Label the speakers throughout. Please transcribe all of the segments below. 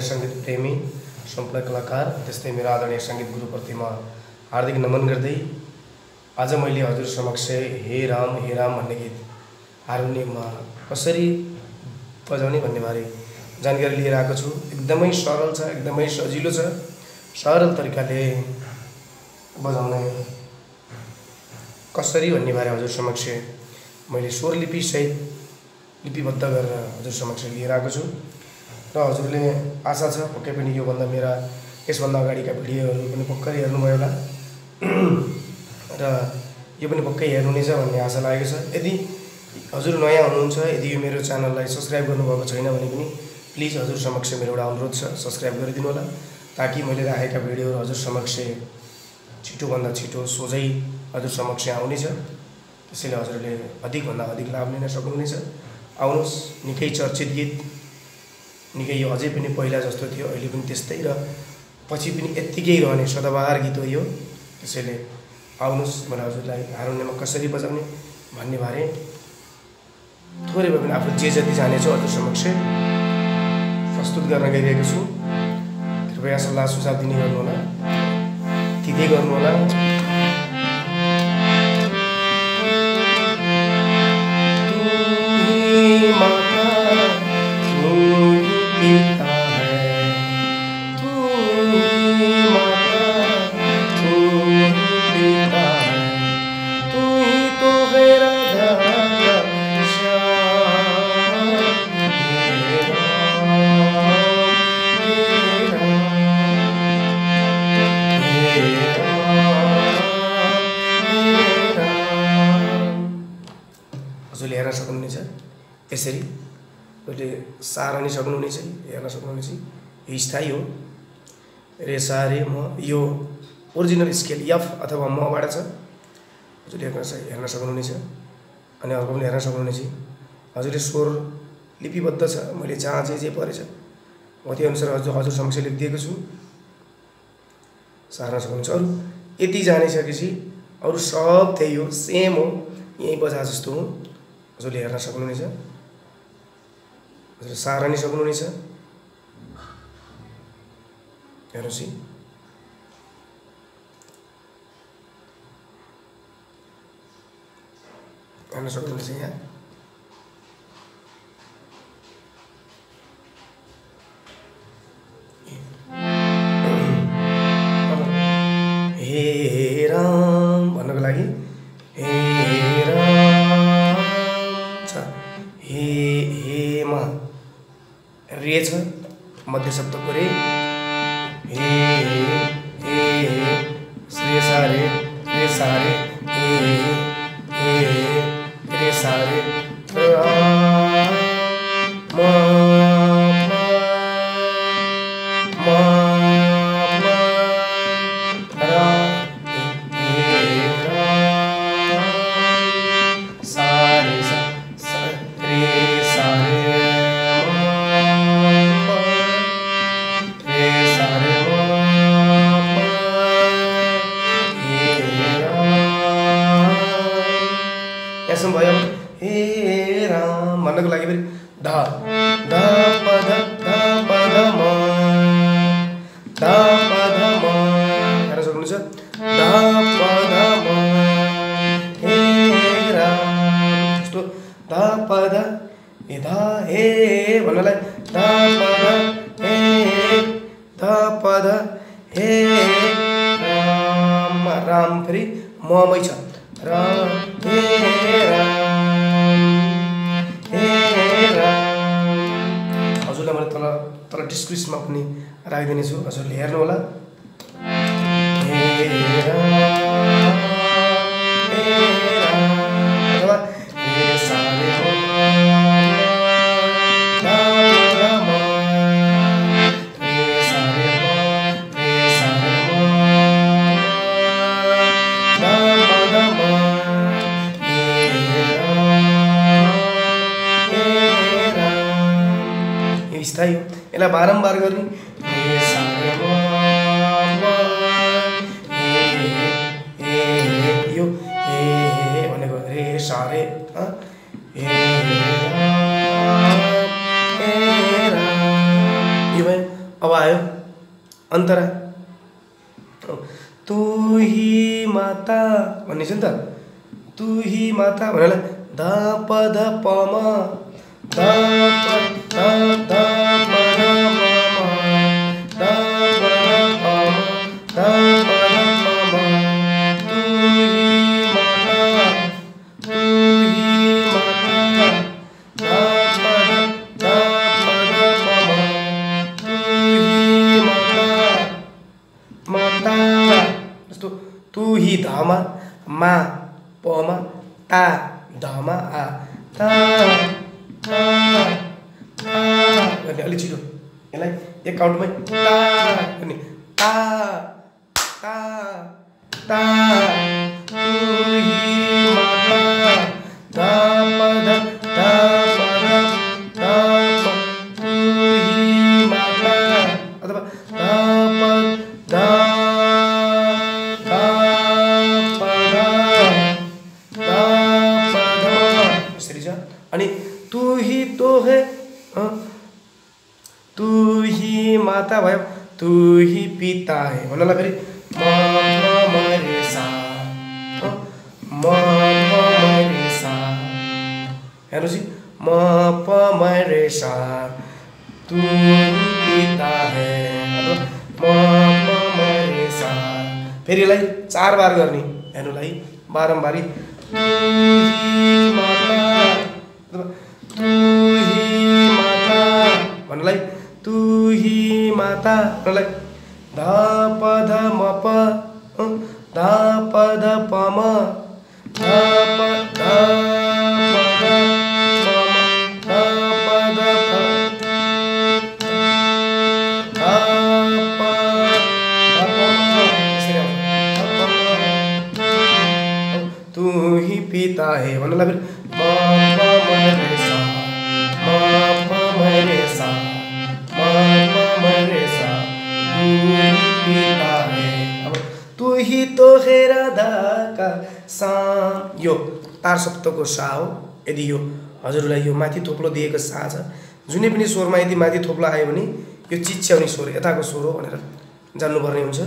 Speaker 1: सम्पूर्ण सङ्गीत प्रेमी सम्पूर्ण कलाकार त्यस्तै मेरो आदरणीय सङ्गीत गुरुप्रति म हार्दिक नमन गर्दै आज मैले हजुर समक्ष हे राम हे राम भन्ने गीत हार्मोनियममा कसरी बजाउने भन्ने बारे जानकारी लिएर आएको छु। एकदमै सरल छ एकदमै सजिलो छ। सरल तरिकाले बजाउने कसरी भन्ने बारे हजुर समक्ष मैले स्वर लिपिसहित लिपिबद्ध गरेर हजुर समक्ष लिएर आएको छु। र हजुरले आशा छ पक्कै पनि योभन्दा मेरा यसभन्दा अगाडिका भिडियोहरू पनि भर्खर हेर्नुभयो होला र यो पनि पक्कै हेर्नुहुनेछ भन्ने आशा लागेको छ। यदि हजुर नयाँ हुनुहुन्छ यदि यो मेरो च्यानललाई सब्सक्राइब गर्नुभएको छैन भने पनि प्लिज हजुर समक्ष मेरो एउटा अनुरोध छ सब्सक्राइब गरिदिनु होला ताकि मैले राखेका भिडियोहरू हजुर समक्ष छिटोभन्दा छिटो सोझै हजुर समक्ष आउनेछ। त्यसैले हजुरले अधिकभन्दा अधिक लाभ लिन सक्नुहुनेछ। आउनुहोस् निकै चर्चित गीत निकै यो अझै पनि पहिला जस्तो थियो अहिले पनि त्यस्तै र पछि पनि यत्तिकै रहने सदाबहार गीत हो यो। त्यसैले आउनुहोस् मैले हजुरलाई हार्मोनियममा कसरी बजाउने भन्ने बारे थोरै भए पनि आफू जे जति जानेछु हजुर समक्ष प्रस्तुत गर्न गइरहेको छु। कृपया सल्लाह सुझाव दिने गर्नुहोला दिँदै गर्नुहोला। हेर्न सक्नुहुनेछ। यसरी अहिले सारा नि सक्नुहुनेछ हेर्न सक्नुहुनेछ। यो स्थायी हो। रे सा रे म यो ओरिजिनल स्केल एफ अथवा मबाट छ। हजुरले हेर्न हेर्न सक्नुहुनेछ। अनि अर्को पनि हेर्न सक्नुहुनेछ। हजुरले स्वर लिपिबद्ध छ। मैले जहाँ जे जे परेछ हो त्यो अनुसार हजुर हजुर समक्ष लेखिदिएको छु। सार्न सक्नुहुन्छ। अरू यति जानिसकेपछि अरू सब त्यही हो। सेम हो। यहीँ बजा जस्तो हो। हजुरले हेर्न सक्नुहुनेछ हजुर सार्न नि सक्नुहुनेछ हेर्नुहोस् है। हेर्न सक्नुहुनेछ यहाँ? मध्य शब्दको रे। हे हे रे सा रे रे सा रे हे हे। ममै छ। राम हजुरलाई मैले तल तल डिस्क्रिप्सनमा पनि राखिदिनेछु। हजुरले हेर्नु हे राम अब आयो। अन्तरा तु ही माता भन्ने नि त तु ही माता भनेर ध प ध प म। ध प ध हि धमा मा पमा ता धमा आ ता ता ता गर्ने अलिक छिटो यसलाई एक काउन्टमै ता गर्ने ता ता ता तु माता भयो तु हि पिता हे। भन्नलाई फेरि म म म रे सा अँ, म म म रे सा हेर्नुहोस् म प म रे सा तु पिता है। म प म रे सा फेरि यसलाई चार बार गर्ने। हेर्नुलाई बारम्बारी माता भन्नलाई ध प ध म प अँ, ध प ध प म ध प ध प ध प म ध प ध प ध प ध प म यसरी आउँछ ध प म तु ही पिता हे भन्नलाई यो तार सप्तको सा हो। यदि यो हजुरलाई यो माथि थोप्लो दिएको सा छ जुनै पनि स्वरमा यदि माथि थोप्लो आयो भने यो चिच्याउने स्वर यताको स्वर हो भनेर जान्नुपर्ने हुन्छ।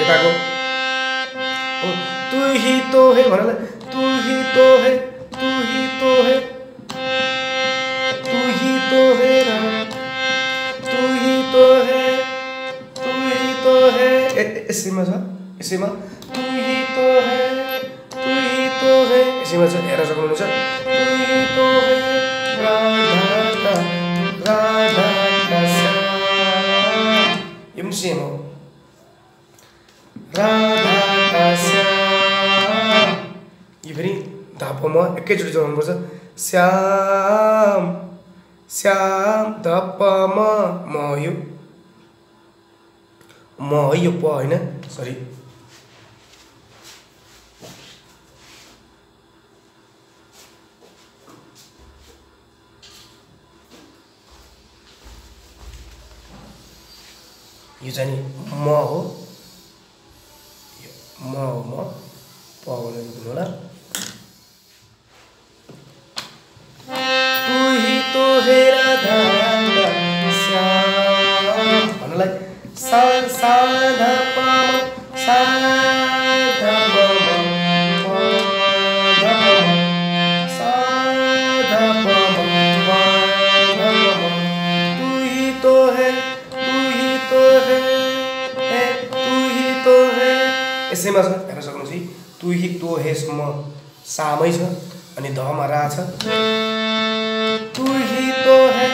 Speaker 1: यताको। तू तो भनेर तू तो यसैमा छ यसैमा यसैमा छ सक्नुहुनेछ यो धापोमा एकैचोटि चलाउनुपर्छ श्याम श्याम धप्पमा म यो म है यो प होइन सरी यो चाहिँ म हो। म हो म प होला। यसैमा छ हेर्न सक्नुहुन्छ है तू ही तो हेसम्म सामै छ अनि धमा रा छ। तू ही तो है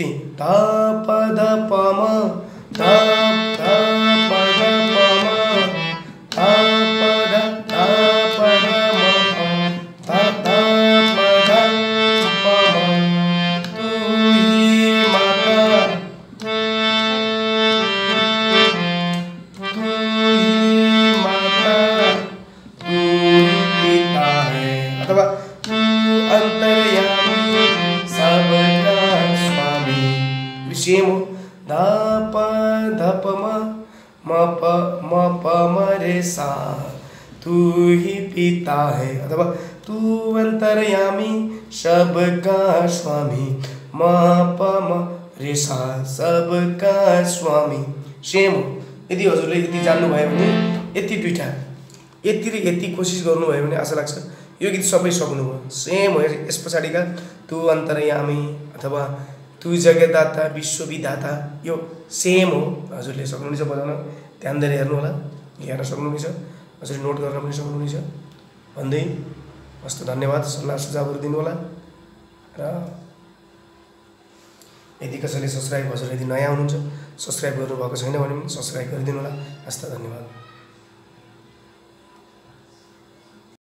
Speaker 1: पिता अथवा तू अंतर्यामी सबका स्वामी म प म रे सा सबका स्वामी। सेम हो यदि हजुरले यति जान्नुभयो भने यति दुइटा यति र यति कोसिस गर्नुभयो भने आशा लाग्छ यो गीत सबै सक्नुभयो सेम हो यस पछाडिका तु अन्तर्यामी अथवा तु जगदाता विश्वविदाता यो सेम हो। हजुरले सक्नुहुनेछ बजाउन। ध्यान दिएर हेर्नु होला हेर्न सक्नुहुनेछ। हजुरले नोट गर्न पनि सक्नुहुनेछ। भन्दै हस्त धन्यवाद सल्लाह सुझावहरू दिनुहोला। र यदि कसैले सब्सक्राइब हजुर यदि नयाँ हुनुहुन्छ सब्सक्राइब गर्नुभएको छैन भने पनि सब्सक्राइब गरिदिनु होला हस्त धन्यवाद।